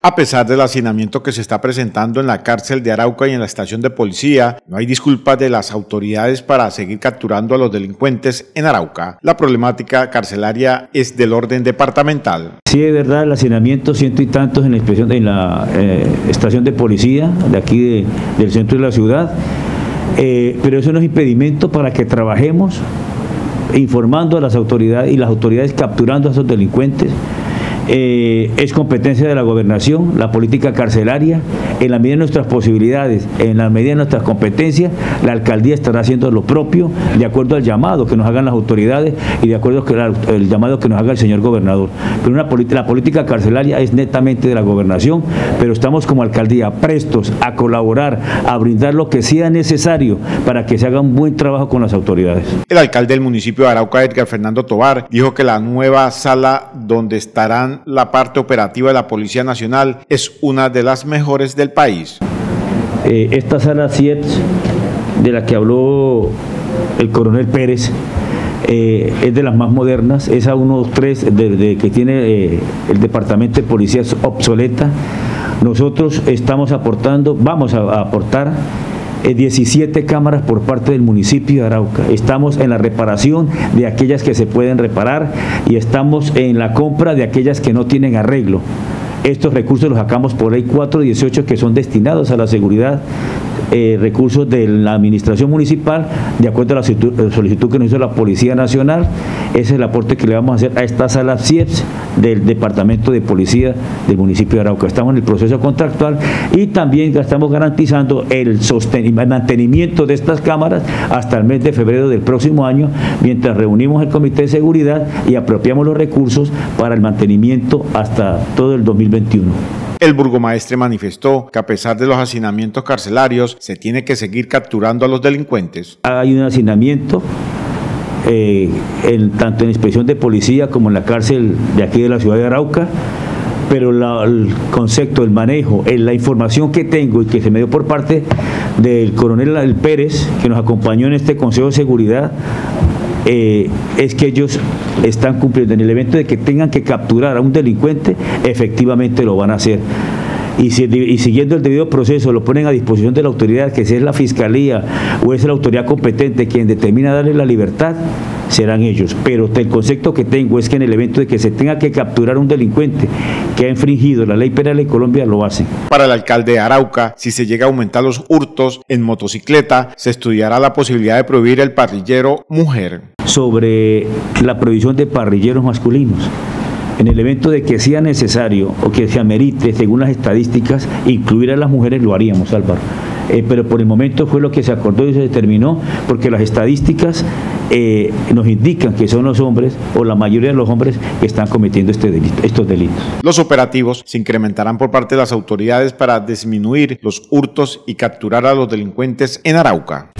A pesar del hacinamiento que se está presentando en la cárcel de Arauca y en la estación de policía, no hay disculpas de las autoridades para seguir capturando a los delincuentes en Arauca. La problemática carcelaria es del orden departamental. Sí, es verdad, el hacinamiento, ciento y tantos en la, en la eh, estación de policía de aquí del centro de la ciudad, eh, pero eso no es impedimento para que trabajemos informando a las autoridades y las autoridades capturando a esos delincuentes eh, es competencia de la gobernación, la política carcelaria, en la medida de nuestras posibilidades, en la medida de nuestras competencias, la alcaldía estará haciendo lo propio de acuerdo al llamado que nos hagan las autoridades y de acuerdo al llamado que nos haga el señor gobernador. Pero la política carcelaria es netamente de la gobernación, pero estamos como alcaldía prestos a colaborar, a brindar lo que sea necesario para que se haga un buen trabajo con las autoridades. El alcalde del municipio de Arauca, Edgar Fernando Tobar, dijo que la nueva sala donde estarán la parte operativa de la Policía Nacional es una de las mejores del país. Eh, esta sala 7 de la que habló el coronel Pérez eh, es de las más modernas, esa 1-3 de, que tiene eh, el departamento de policía obsoleta. Nosotros estamos aportando, vamos a aportar 17 eh, cámaras por parte del municipio de Arauca. Estamos en la reparación de aquellas que se pueden reparar y estamos en la compra de aquellas que no tienen arreglo. Estos recursos los sacamos por ley 418 que son destinados a la seguridad eh, recursos de la administración municipal, de acuerdo a la solicitud que nos hizo la Policía Nacional. Ese es el aporte que le vamos a hacer a esta sala CIEPS del Departamento de Policía del municipio de Arauca. Estamos en el proceso contractual y también estamos garantizando el, mantenimiento de estas cámaras hasta el mes de febrero del próximo año, mientras reunimos el Comité de Seguridad y apropiamos los recursos para el mantenimiento hasta todo el 2021. El burgomaestre manifestó que a pesar de los hacinamientos carcelarios, se tiene que seguir capturando a los delincuentes. Hay un hacinamiento eh, tanto en la inspección de policía como en la cárcel de aquí de la ciudad de Arauca, pero el concepto, el manejo, la información que tengo y que se me dio por parte del coronel Pérez, que nos acompañó en este Consejo de Seguridad, eh, es que ellos están cumpliendo en el evento de que tengan que capturar a un delincuente, efectivamente lo van a hacer. Y, siguiendo el debido proceso lo ponen a disposición de la autoridad, que sea la fiscalía o es la autoridad competente quien determina darle la libertad, serán ellos. Pero el concepto que tengo es que en el evento de que se tenga que capturar a un delincuente que ha infringido la ley penal en Colombia, lo hacen. Para el alcalde de Arauca, si se llega a aumentar los hurtos en motocicleta, se estudiará la posibilidad de prohibir el parrillero mujer. Sobre la prohibición de parrilleros masculinos en el evento de que sea necesario o que se amerite, según las estadísticas, incluir a las mujeres, lo haríamos, Álvaro. Eh, pero por el momento fue lo que se acordó y se determinó, porque las estadísticas eh, nos indican que son los hombres o la mayoría de los hombres que están cometiendo este delito, estos delitos. Los operativos se incrementarán por parte de las autoridades para disminuir los hurtos y capturar a los delincuentes en Arauca.